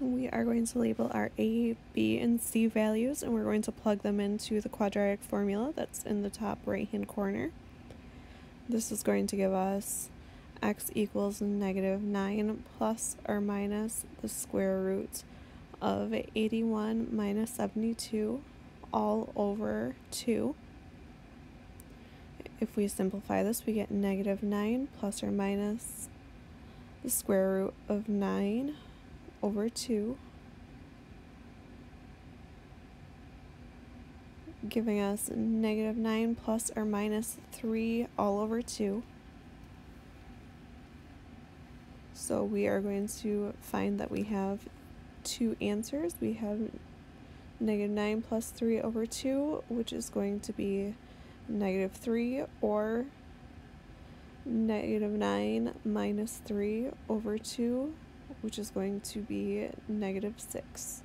we are going to label our A, B, and C values and we're going to plug them into the quadratic formula that's in the top right hand corner. This is going to give us x equals negative 9 plus or minus the square root of 81 minus 72 all over 2. If we simplify this, we get negative 9 plus or minus the square root of 9 over 2, giving us negative 9 plus or minus 3 all over 2. So we are going to find that we have two answers. We have negative 9 plus 3 over 2, which is going to be negative 3, or negative 9 minus 3 over 2, which is going to be negative 6.